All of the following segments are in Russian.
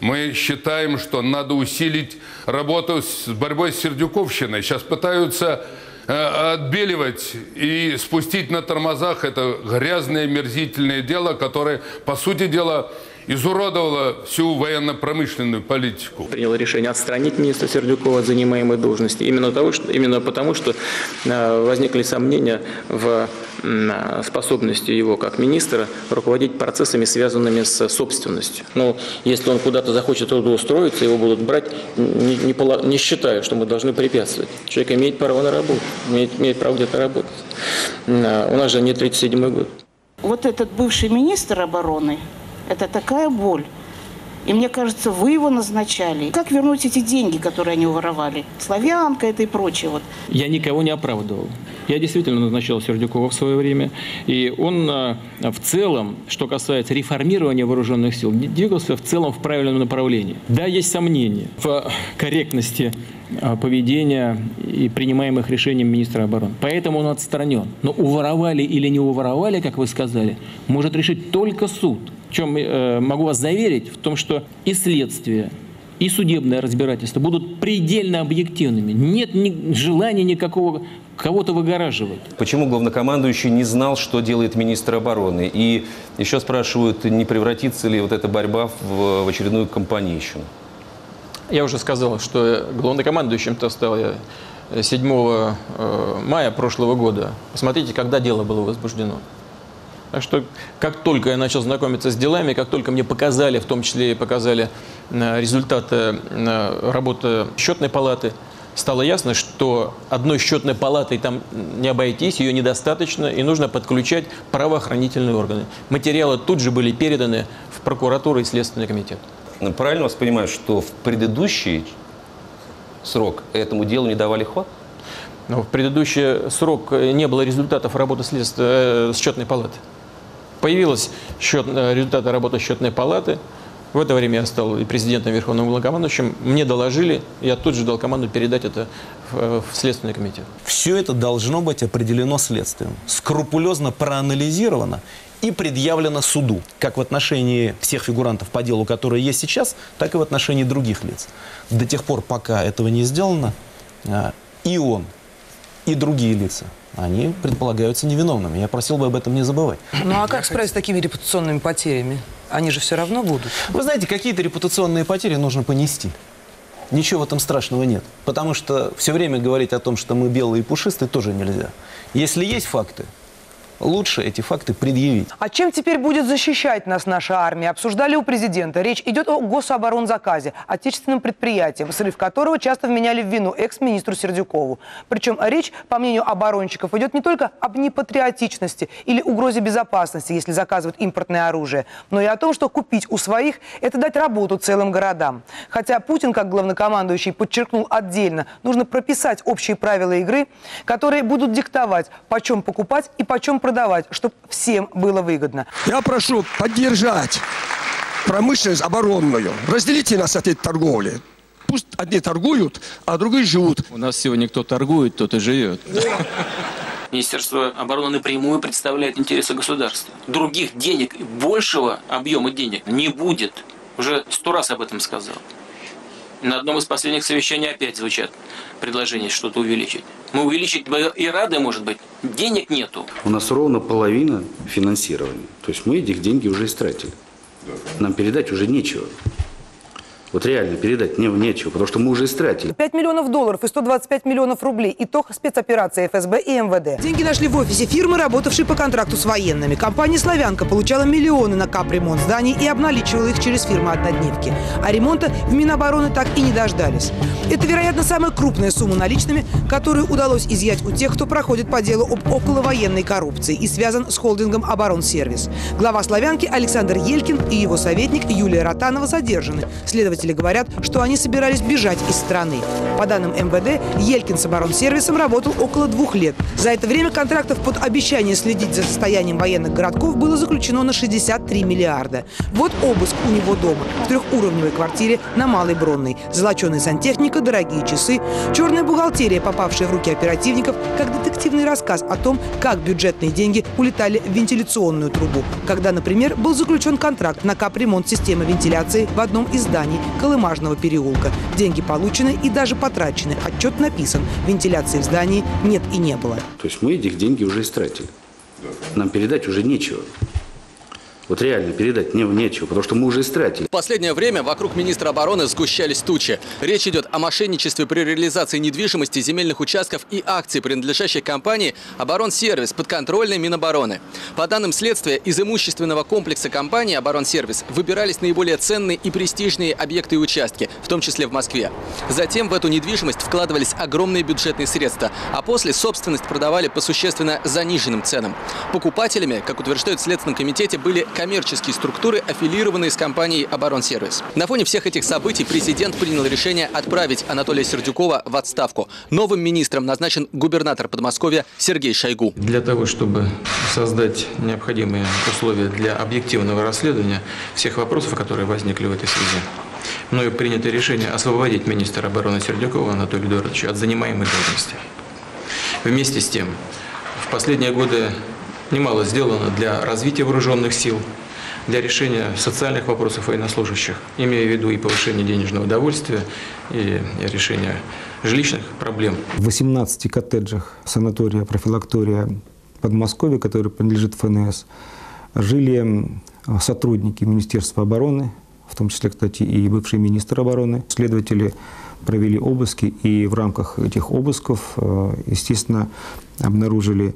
Мы считаем, что надо усилить работу с борьбой с Сердюковщиной. Сейчас пытаются э, отбеливать и спустить на тормозах это грязное, мерзительное дело, которое, по сути дела, изуродовала всю военно-промышленную политику. Приняло решение отстранить министра Сердюкова от занимаемой должности. Именно, того, что, именно потому, что э, возникли сомнения в э, способности его как министра руководить процессами, связанными с собственностью. Но если он куда-то захочет трудоустроиться, его будут брать, не, не, не считая, что мы должны препятствовать. Человек имеет право на работу, имеет, имеет право где-то работать. Э, у нас же не 37 год. Вот этот бывший министр обороны, это такая боль. И мне кажется, вы его назначали. Как вернуть эти деньги, которые они уворовали? Славянка это и прочее. Вот. Я никого не оправдывал. Я действительно назначал Сердюкова в свое время. И он а, в целом, что касается реформирования вооруженных сил, двигался в целом в правильном направлении. Да, есть сомнения в корректности а, поведения и принимаемых решений министра обороны. Поэтому он отстранен. Но уворовали или не уворовали, как вы сказали, может решить только суд – в чем э, могу вас заверить, в том, что и следствие, и судебное разбирательство будут предельно объективными. Нет ни желания никакого кого-то выгораживать. Почему главнокомандующий не знал, что делает министр обороны? И еще спрашивают, не превратится ли вот эта борьба в, в очередную компанейщину? Я уже сказал, что главнокомандующим-то стал я 7 э, мая прошлого года. Посмотрите, когда дело было возбуждено. Так что, как только я начал знакомиться с делами, как только мне показали, в том числе и показали э, результаты э, работы счетной палаты, стало ясно, что одной счетной палатой там не обойтись, ее недостаточно, и нужно подключать правоохранительные органы. Материалы тут же были переданы в прокуратуру и Следственный комитет. Ну, правильно вас понимаю, что в предыдущий срок этому делу не давали ход? Но в предыдущий срок не было результатов работы следствия, э, счетной палаты. Появилась счет, э, результаты работы счетной палаты. В это время я стал и президентом Верховным главнокомандующим. Мне доложили, я тут же дал команду передать это в, э, в Следственный комитет. Все это должно быть определено следствием, скрупулезно проанализировано и предъявлено суду, как в отношении всех фигурантов по делу, которые есть сейчас, так и в отношении других лиц. До тех пор, пока этого не сделано, а, и он, и другие лица они предполагаются невиновными. Я просил бы об этом не забывать. Ну а как справиться с такими репутационными потерями? Они же все равно будут. Вы знаете, какие-то репутационные потери нужно понести. Ничего в этом страшного нет. Потому что все время говорить о том, что мы белые и пушистые, тоже нельзя. Если есть факты, лучше эти факты предъявить. А чем теперь будет защищать нас наша армия? Обсуждали у президента. Речь идет о гособоронзаказе, отечественном предприятии, срыв которого часто вменяли в вину экс-министру Сердюкову. Причем речь, по мнению оборонщиков, идет не только об непатриотичности или угрозе безопасности, если заказывают импортное оружие, но и о том, что купить у своих – это дать работу целым городам. Хотя Путин, как главнокомандующий, подчеркнул отдельно, нужно прописать общие правила игры, которые будут диктовать, почем покупать и почем продавать продавать, чтобы всем было выгодно. Я прошу поддержать промышленность оборонную. Разделите нас от этой торговли. Пусть одни торгуют, а другие живут. У нас сегодня кто торгует, тот и живет. Министерство обороны напрямую представляет интересы государства. Других денег, большего объема денег не будет. Уже сто раз об этом сказал. На одном из последних совещаний опять звучат предложения что-то увеличить. Мы увеличить и рады, может быть. Денег нету. У нас ровно половина финансирования. То есть мы этих деньги уже истратили. Нам передать уже нечего. Вот реально передать не, нечего, потому что мы уже истратили. 5 миллионов долларов и 125 миллионов рублей. Итог спецоперации ФСБ и МВД. Деньги нашли в офисе фирмы, работавшей по контракту с военными. Компания «Славянка» получала миллионы на капремонт зданий и обналичивала их через фирмы однодневки. А ремонта в Минобороны так и не дождались. Это, вероятно, самая крупная сумма наличными, которую удалось изъять у тех, кто проходит по делу об околовоенной коррупции и связан с холдингом «Оборонсервис». Глава «Славянки» Александр Елькин и его советник Юлия Ротанова задержаны. Следователь Следователи говорят, что они собирались бежать из страны. По данным МВД, Елькин с оборонсервисом работал около двух лет. За это время контрактов под обещание следить за состоянием военных городков было заключено на 63 миллиарда. Вот обыск у него дома, в трехуровневой квартире на Малой Бронной. Золоченая сантехника, дорогие часы, черная бухгалтерия, попавшая в руки оперативников, как детективный рассказ о том, как бюджетные деньги улетали в вентиляционную трубу. Когда, например, был заключен контракт на капремонт системы вентиляции в одном из зданий Колымажного переулка. Деньги получены и даже потрачены. Отчет написан. Вентиляции в здании нет и не было. То есть мы этих деньги уже истратили. Нам передать уже нечего. Вот реально передать не, нечего, потому что мы уже истратили. В последнее время вокруг министра обороны сгущались тучи. Речь идет о мошенничестве при реализации недвижимости, земельных участков и акций, принадлежащих компании «Оборонсервис», подконтрольной Минобороны. По данным следствия, из имущественного комплекса компании «Оборонсервис» выбирались наиболее ценные и престижные объекты и участки, в том числе в Москве. Затем в эту недвижимость вкладывались огромные бюджетные средства, а после собственность продавали по существенно заниженным ценам. Покупателями, как утверждают в Следственном комитете, были коммерческие структуры, аффилированные с компанией «Оборонсервис». На фоне всех этих событий президент принял решение отправить Анатолия Сердюкова в отставку. Новым министром назначен губернатор Подмосковья Сергей Шойгу. Для того, чтобы создать необходимые условия для объективного расследования всех вопросов, которые возникли в этой связи, мною принято решение освободить министра обороны Сердюкова Анатолия Эдуардовича от занимаемой должности. Вместе с тем, в последние годы немало сделано для развития вооруженных сил, для решения социальных вопросов военнослужащих, имея в виду и повышение денежного довольствия, и решение жилищных проблем. В 18 коттеджах санатория, профилактория Подмосковья, который принадлежит ФНС, жили сотрудники Министерства обороны, в том числе, кстати, и бывший министр обороны. Следователи провели обыски, и в рамках этих обысков, естественно, обнаружили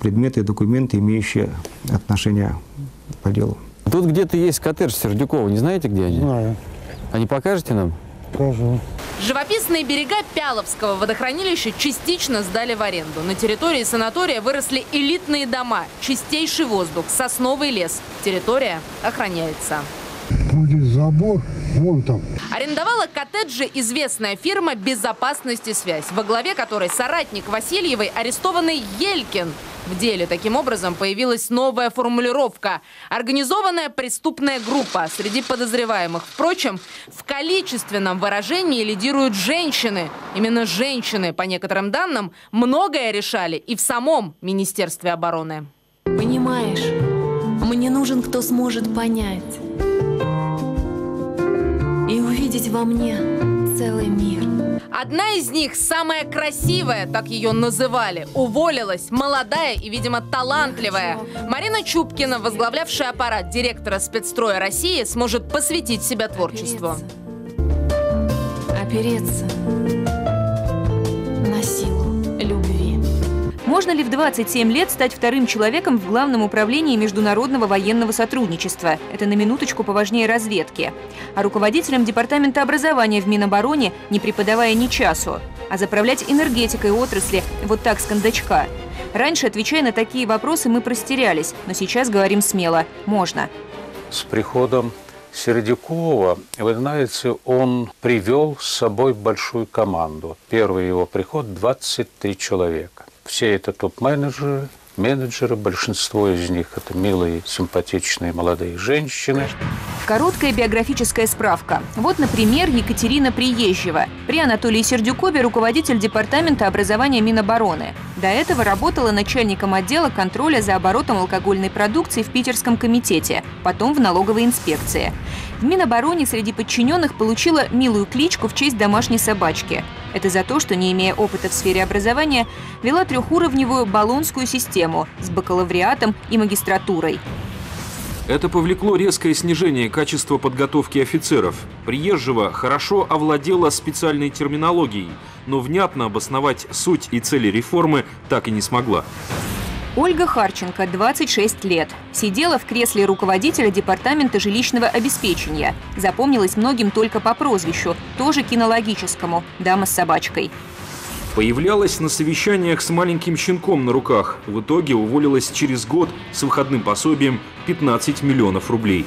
предметы и документы, имеющие отношение по делу. Тут где-то есть коттедж Сердюкова. Не знаете, где они? Знаю. А не покажете нам? Покажу. Живописные берега Пяловского водохранилища частично сдали в аренду. На территории санатория выросли элитные дома, чистейший воздух, сосновый лес. Территория охраняется. Будет забор, вон там. Арендовала коттеджи известная фирма «Безопасность и связь», во главе которой соратник Васильевой арестованный Елькин. В деле таким образом появилась новая формулировка «организованная преступная группа». Среди подозреваемых, впрочем, в количественном выражении лидируют женщины. Именно женщины, по некоторым данным, многое решали и в самом Министерстве обороны. Понимаешь, мне нужен кто сможет понять и увидеть во мне целый мир. Одна из них, самая красивая, так ее называли, уволилась, молодая и, видимо, талантливая. Марина Чупкина, возглавлявшая аппарат директора спецстроя России, сможет посвятить себя творчеству. Опереться на Можно ли в 27 лет стать вторым человеком в Главном управлении международного военного сотрудничества? Это на минуточку поважнее разведки. А руководителем департамента образования в Минобороне, не преподавая ни часу, а заправлять энергетикой отрасли вот так с кондачка. Раньше, отвечая на такие вопросы, мы простерялись, но сейчас говорим смело. Можно. С приходом Сердюкова, вы знаете, он привел с собой большую команду. Первый его приход – 23 человека. Все это топ-менеджеры, менеджеры, большинство из них это милые, симпатичные молодые женщины. Короткая биографическая справка. Вот, например, Екатерина Приезжева. При Анатолии Сердюкове руководитель департамента образования Минобороны. До этого работала начальником отдела контроля за оборотом алкогольной продукции в Питерском комитете, потом в налоговой инспекции. В Минобороне среди подчиненных получила милую кличку в честь домашней собачки. Это за то, что, не имея опыта в сфере образования, вела трехуровневую баллонскую систему с бакалавриатом и магистратурой. Это повлекло резкое снижение качества подготовки офицеров. Приезжего хорошо овладела специальной терминологией, но внятно обосновать суть и цели реформы так и не смогла. Ольга Харченко, 26 лет. Сидела в кресле руководителя департамента жилищного обеспечения. Запомнилась многим только по прозвищу, тоже кинологическому «Дама с собачкой». Появлялась на совещаниях с маленьким щенком на руках. В итоге уволилась через год с выходным пособием 15 миллионов рублей.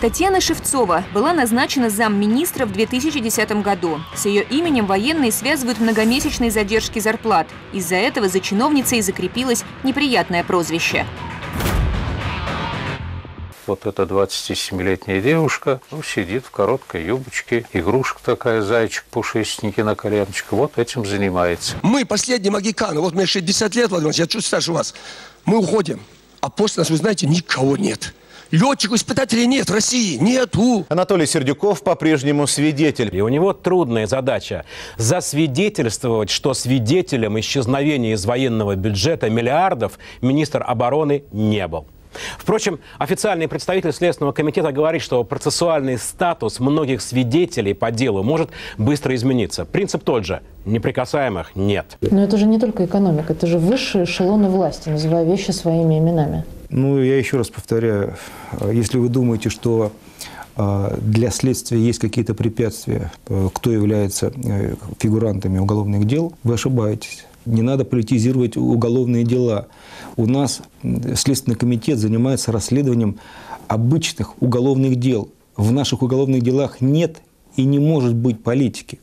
Татьяна Шевцова была назначена замминистра в 2010 году. С ее именем военные связывают многомесячные задержки зарплат. Из-за этого за чиновницей закрепилось неприятное прозвище. Вот эта 27-летняя девушка ну, сидит в короткой юбочке, игрушка такая, зайчик, пушистенький на коленочках, вот этим занимается. Мы последние магиканы. Вот мне 60 лет, Владимир Ильич, я чуть старше вас. Мы уходим. А после нас, вы знаете, никого нет. Летчиков-испытателей нет в России. Нету. Анатолий Сердюков по-прежнему свидетель. И у него трудная задача засвидетельствовать, что свидетелем исчезновения из военного бюджета миллиардов министр обороны не был. Впрочем, официальный представитель Следственного комитета говорит, что процессуальный статус многих свидетелей по делу может быстро измениться. Принцип тот же. Неприкасаемых нет. Но это же не только экономика, это же высшие эшелоны власти, называя вещи своими именами. Ну, я еще раз повторяю, если вы думаете, что а, для следствия есть какие-то препятствия, э, кто является э, фигурантами уголовных дел, вы ошибаетесь. Не надо политизировать уголовные дела. У нас Следственный комитет занимается расследованием обычных уголовных дел. В наших уголовных делах нет и не может быть политики.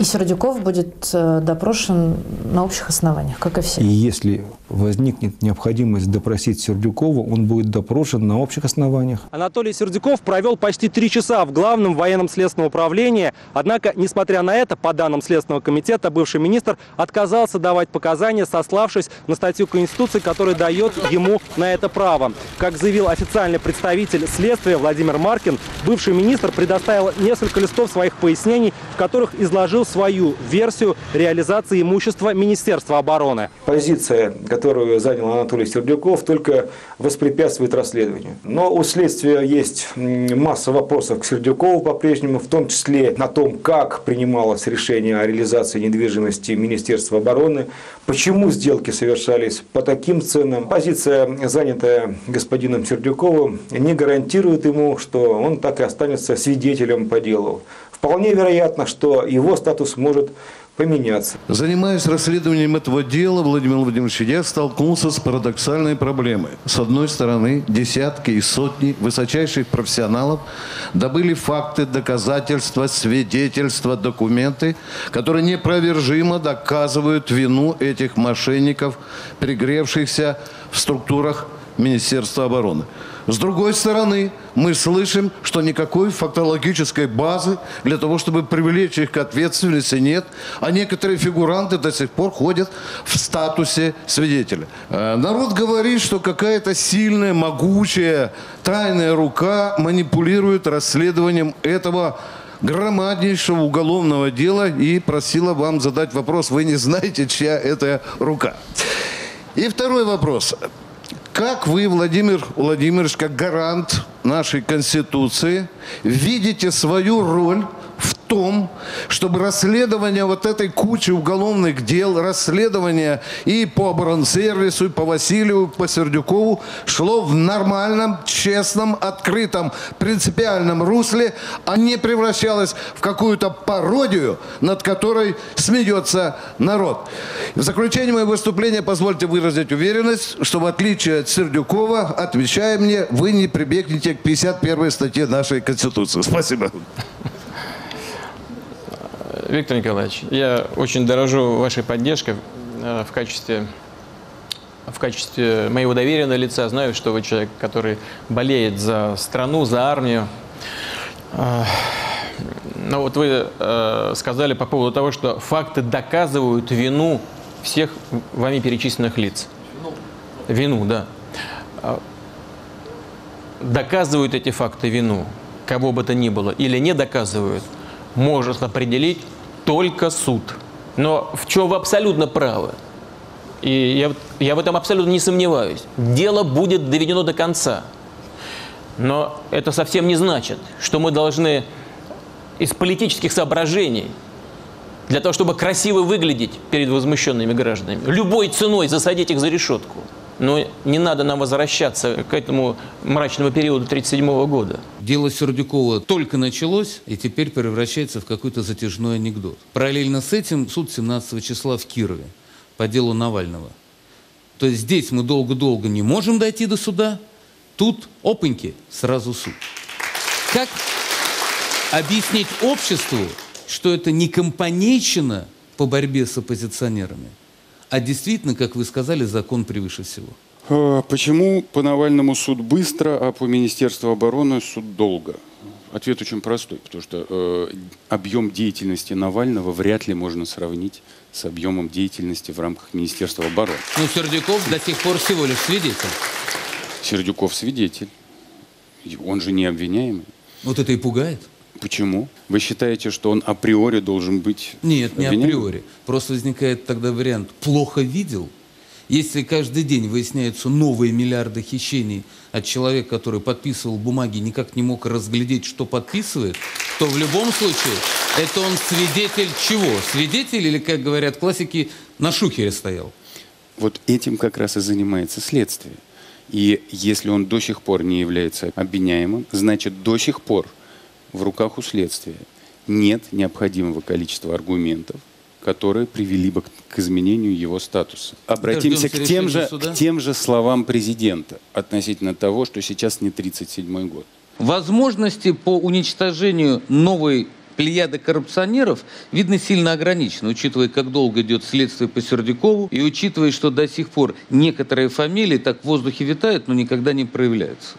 И Сердюков будет э, допрошен на общих основаниях, как и все. И если возникнет необходимость допросить Сердюкова, он будет допрошен на общих основаниях. Анатолий Сердюков провел почти три часа в Главном военном следственном управлении. Однако, несмотря на это, по данным Следственного комитета, бывший министр отказался давать показания, сославшись на статью Конституции, которая дает ему на это право. Как заявил официальный представитель следствия Владимир Маркин, бывший министр предоставил несколько листов своих пояснений, в которых изложил свою версию реализации имущества Министерства обороны. Позиция, которую занял Анатолий Сердюков, только воспрепятствует расследованию. Но у следствия есть масса вопросов к Сердюкову по-прежнему, в том числе на том, как принималось решение о реализации недвижимости Министерства обороны, почему сделки совершались по таким ценам. Позиция, занятая господином Сердюковым, не гарантирует ему, что он так и останется свидетелем по делу. Вполне вероятно, что его статус может поменяться. Занимаясь расследованием этого дела, Владимир Владимирович, я столкнулся с парадоксальной проблемой. С одной стороны, десятки и сотни высочайших профессионалов добыли факты, доказательства, свидетельства, документы, которые непровержимо доказывают вину этих мошенников, пригревшихся в структурах Министерства обороны. С другой стороны, мы слышим, что никакой фактологической базы для того, чтобы привлечь их к ответственности, нет. А некоторые фигуранты до сих пор ходят в статусе свидетеля. Э, народ говорит, что какая-то сильная, могучая, тайная рука манипулирует расследованием этого громаднейшего уголовного дела и просила вам задать вопрос, вы не знаете, чья это рука. И второй вопрос. Как вы, Владимир Владимирович, как гарант нашей Конституции, видите свою роль том, чтобы расследование вот этой кучи уголовных дел, расследование и по оборонсервису, и по Васильеву, по Сердюкову шло в нормальном, честном, открытом, принципиальном русле, а не превращалось в какую-то пародию, над которой смеется народ. В заключение моего выступления позвольте выразить уверенность, что в отличие от Сердюкова, отвечая мне, вы не прибегнете к 51 статье нашей Конституции. Спасибо. Виктор Николаевич, я очень дорожу вашей поддержкой э, в качестве, в качестве моего доверенного лица. Знаю, что вы человек, который болеет за страну, за армию. Э, но вот вы э, сказали по поводу того, что факты доказывают вину всех вами перечисленных лиц. Вину, да. Доказывают эти факты вину, кого бы то ни было, или не доказывают, может определить только суд. Но в чем вы абсолютно правы. И я, я в этом абсолютно не сомневаюсь. Дело будет доведено до конца. Но это совсем не значит, что мы должны из политических соображений, для того, чтобы красиво выглядеть перед возмущенными гражданами, любой ценой засадить их за решетку – но не надо нам возвращаться к этому мрачному периоду 1937 года. Дело Сердюкова только началось и теперь превращается в какой-то затяжной анекдот. Параллельно с этим суд 17 числа в Кирове по делу Навального. То есть здесь мы долго-долго не можем дойти до суда, тут опаньки, сразу суд. Как объяснить обществу, что это не компанейщина по борьбе с оппозиционерами, а действительно, как вы сказали, закон превыше всего? Э, Почему по Навальному суд быстро, а по Министерству обороны суд долго? Ответ очень простой, потому что э, объем деятельности Навального вряд ли можно сравнить с объемом деятельности в рамках Министерства обороны. Но Сердюков до сих пор всего лишь свидетель. Сердюков свидетель. Он же не обвиняемый. Вот это и пугает. Почему? Вы считаете, что он априори должен быть Нет, не обвиняемым? априори. Просто возникает тогда вариант «плохо видел». Если каждый день выясняются новые миллиарды хищений от человека, который подписывал бумаги, никак не мог разглядеть, что подписывает, то в любом случае это он свидетель чего? Свидетель или, как говорят классики, на шухере стоял? Вот этим как раз и занимается следствие. И если он до сих пор не является обвиняемым, значит до сих пор в руках у следствия нет необходимого количества аргументов, которые привели бы к- изменению его статуса. Обратимся к тем, же, суда? к тем же словам президента относительно того, что сейчас не 37 год. Возможности по уничтожению новой плеяды коррупционеров, видно, сильно ограничены, учитывая, как долго идет следствие по Сердюкову, и учитывая, что до сих пор некоторые фамилии так в воздухе витают, но никогда не проявляются.